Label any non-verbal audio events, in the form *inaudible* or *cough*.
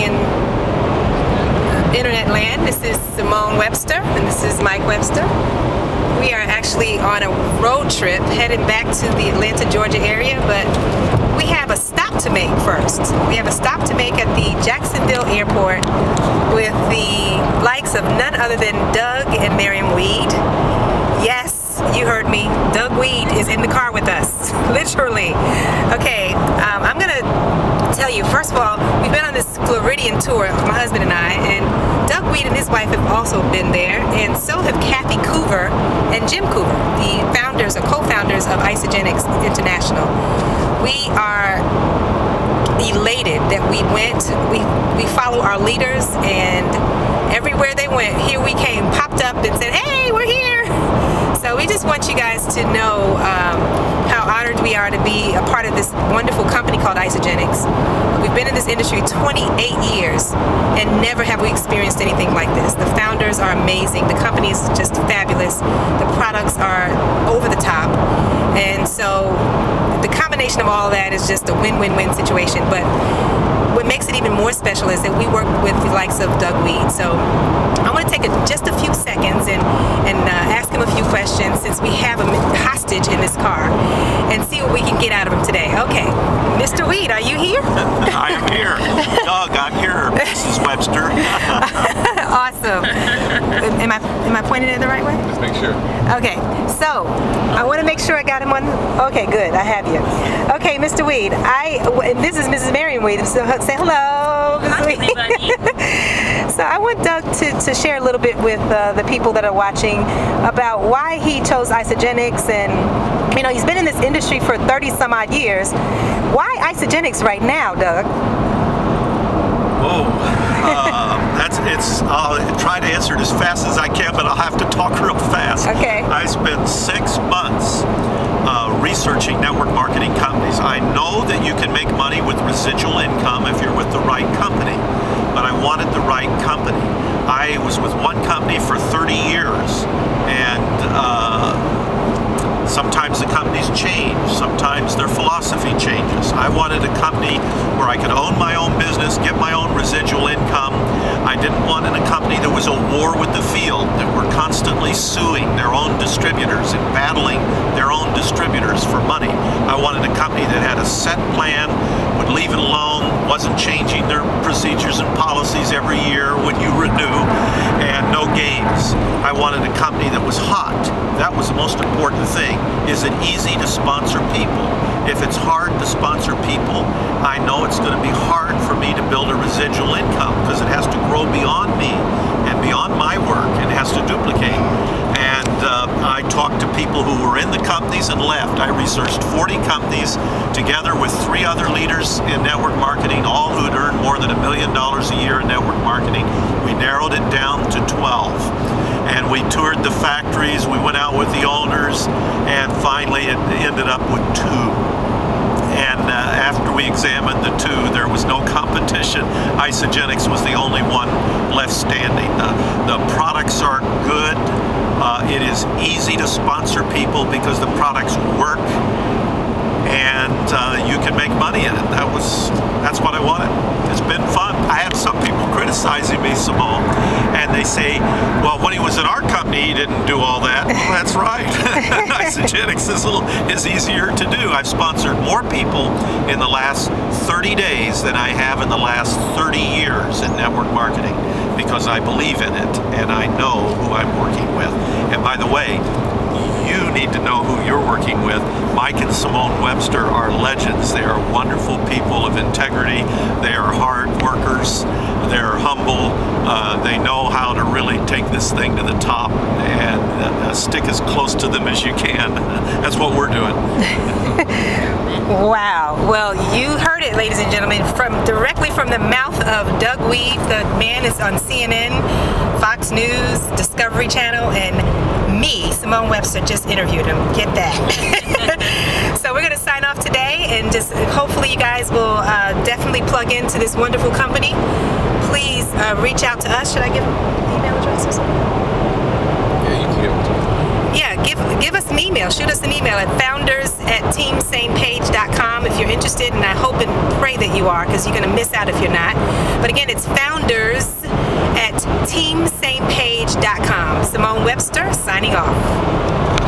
in internet land. This is Simone Webster and this is Mike Webster. We are actually on a road trip headed back to the Atlanta, Georgia area, but we have a stop to make first. We have a stop to make at the Jacksonville airport with the likes of none other than Doug and Miriam Wead. Yes, you heard me. Doug Wead is in the car with us, *laughs* literally. Okay, um, I'm gonna tell you, first of all, we've been on this Floridian tour, my husband and I, and Doug Wead and his wife have also been there, and so have Kathy Coover and Jim Coover, the founders or co-founders of Isagenix International. We are elated that we went, we, we follow our leaders, and everywhere they went, here we came, popped up and said, hey, we're here. *laughs* So we just want you guys to know um, how honored we are to be a this wonderful company called Isagenix. We've been in this industry 28 years and never have we experienced anything like this. The founders are amazing. The company is just fabulous. The products are over the top. And so the combination of all that is just a win-win-win situation. But what makes it even more special is that we work with the likes of Doug Wead. So I want to take a, just a few seconds and, and uh, ask him a few questions since we have a hostage in this car and see what we can get out of him today. Mr. Wead, are you here? *laughs* I am here. Doug, I'm here. Mrs. Webster. *laughs* awesome. Am I am pointing it the right way? Let's make sure. Okay, so I want to make sure I got him on. Okay, good. I have you. Okay, Mr. Wead. I this is Mrs. Marion Wead. So say hello. Hi, everybody. *laughs* so I want Doug to, to share a little bit with uh, the people that are watching about why he chose Isagenix and you know he's been in this industry for 30 some odd years. Why Isagenix right now, Doug? Oh, uh, that's it's. I'll try to answer it as fast as I can, but I'll have to talk real fast. Okay. I spent six months uh, researching network marketing companies. I know that you can make money with residual income if you're with the right company, but I wanted the right company. I was with one company for 30 years, and. Uh, Sometimes the companies change, sometimes their philosophy changes. I wanted a company where I could own my own business, get my own residual income. I didn't want in a company that was a war with the field, that were constantly suing their own distributors and battling their own distributors for money. I wanted a company that had a set plan, would leave it alone, wasn't changing their procedures and policies every year when you renew, and no games. I wanted a company that was hot. That was the most important thing. Is it easy to sponsor people? If it's hard to sponsor people, I know it's going to be hard for me to build a residual income because it has to grow beyond me and beyond my work and has to duplicate. And uh, I talked to people who were in the companies and left. I researched 40 companies together with three other leaders in network marketing, all who had earned more than a million dollars a year in network marketing. We narrowed it down to 12 and we toured the factories, we went out with the owners, and finally it ended up with two. And uh, after we examined the two, there was no competition. Isagenix was the only one left standing. the products are good. Uh, it is easy to sponsor people because the products work and uh, you can make money in it. That was that's what I wanted. It's been fun. I had some people criticizing me, Simone, and they say, "Well, when he was in our company, he didn't do all that." Well, that's right. *laughs* Isagenix is, little, is easier to do. I've sponsored more people in the last 30 days than I have in the last 30 years in network marketing because I believe in it and I know who I'm working with. And by the way, you need to know who you're working with. Mike and Simone Webster are legends. They are wonderful people of integrity. They are hard workers. They're humble. Uh, they know how to really take this thing to the top and uh, stick as close to them as you can. *laughs* That's what we're doing. *laughs* wow. Well, you heard it, ladies and gentlemen, from directly from the mouth of Doug Wead. The man is on CNN, Fox News, Discovery Channel, and me, Simone Webster, just interviewed him. Get that. *laughs* so we're going to sign off today and just hopefully you guys will uh, definitely plug into this wonderful company. Please uh, reach out to us. Should I give email addresses? Yeah, you and I hope and pray that you are because you're going to miss out if you're not. But again, it's founders at teamsamepage.com. Simone Webster, signing off.